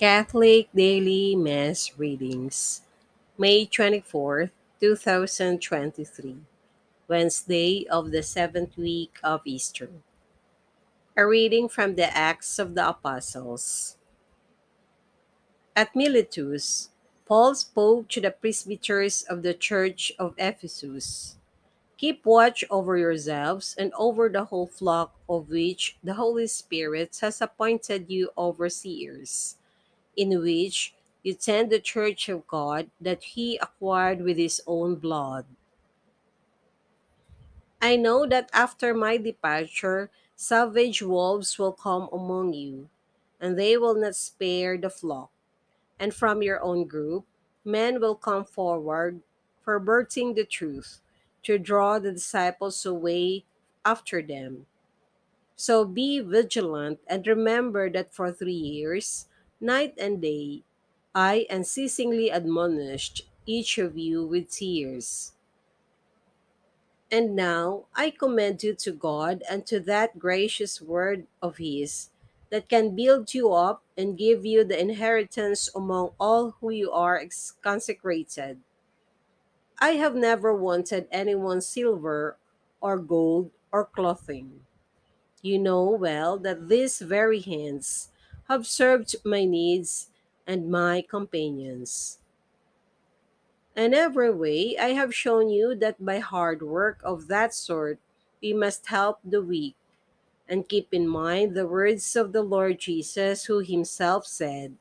Catholic Daily Mass Readings, May 24th, 2023, Wednesday of the seventh week of Easter. A reading from the Acts of the Apostles. At Miletus, Paul spoke to the presbyters of the church of Ephesus. Keep watch over yourselves and over the whole flock of which the Holy Spirit has appointed you overseers in which you tend the church of God that he acquired with his own blood. I know that after my departure, savage wolves will come among you, and they will not spare the flock. And from your own group, men will come forward, perverting the truth, to draw the disciples away after them. So be vigilant and remember that for three years, night and day, I unceasingly admonished each of you with tears. And now I commend you to God and to that gracious word of His that can build you up and give you the inheritance among all who you are consecrated. I have never wanted anyone's silver or gold or clothing. You know well that these very hands have served my needs and my companions. In every way, I have shown you that by hard work of that sort, we must help the weak. And keep in mind the words of the Lord Jesus, who himself said,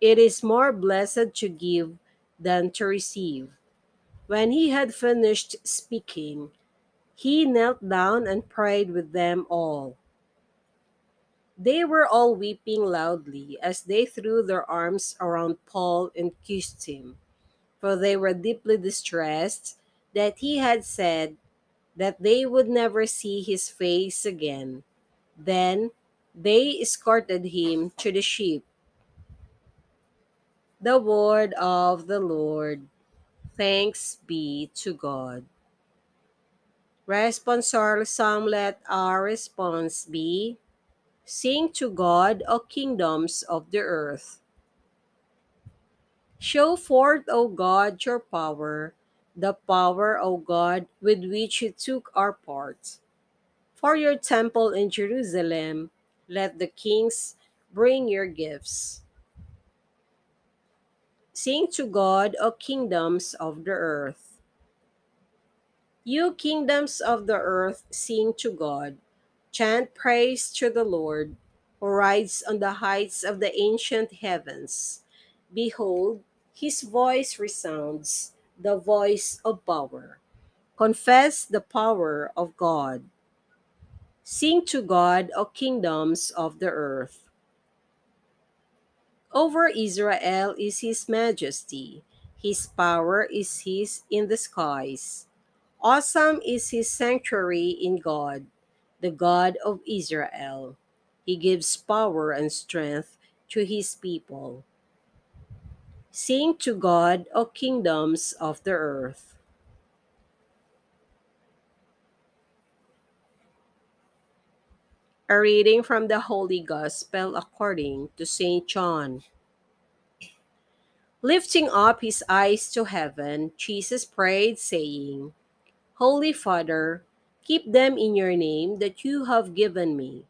It is more blessed to give than to receive. When he had finished speaking, he knelt down and prayed with them all. They were all weeping loudly as they threw their arms around Paul and kissed him, for they were deeply distressed that he had said that they would never see his face again. Then they escorted him to the ship. The word of the Lord. Thanks be to God. Responsorial Psalm, let our response be Sing to God, O kingdoms of the earth. Show forth, O God, your power, the power, O God, with which you took our part. For your temple in Jerusalem, let the kings bring your gifts. Sing to God, O kingdoms of the earth. You kingdoms of the earth, sing to God Chant praise to the Lord, who rides on the heights of the ancient heavens. Behold, his voice resounds, the voice of power. Confess the power of God. Sing to God, O kingdoms of the earth. Over Israel is his majesty, his power is his in the skies. Awesome is his sanctuary in God the God of Israel. He gives power and strength to his people. Sing to God, O kingdoms of the earth. A reading from the Holy Gospel according to St. John. Lifting up his eyes to heaven, Jesus prayed, saying, Holy Father, Keep them in your name that you have given me,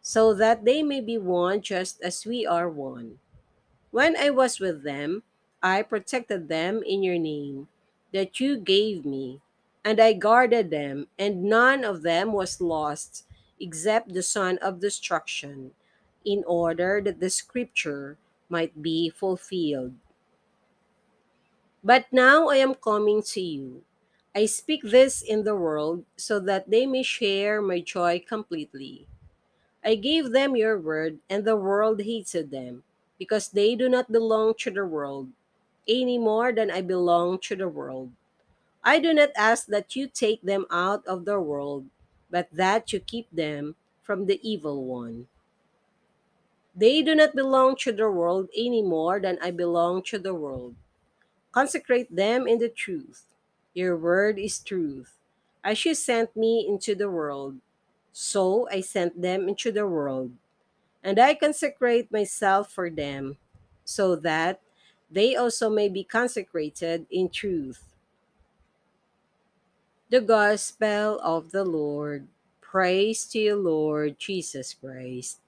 so that they may be one just as we are one. When I was with them, I protected them in your name that you gave me, and I guarded them, and none of them was lost except the son of destruction, in order that the scripture might be fulfilled. But now I am coming to you I speak this in the world so that they may share my joy completely. I gave them your word, and the world hated them, because they do not belong to the world, any more than I belong to the world. I do not ask that you take them out of the world, but that you keep them from the evil one. They do not belong to the world any more than I belong to the world. Consecrate them in the truth. Your word is truth. As you sent me into the world, so I sent them into the world. And I consecrate myself for them, so that they also may be consecrated in truth. The Gospel of the Lord. Praise to you, Lord Jesus Christ.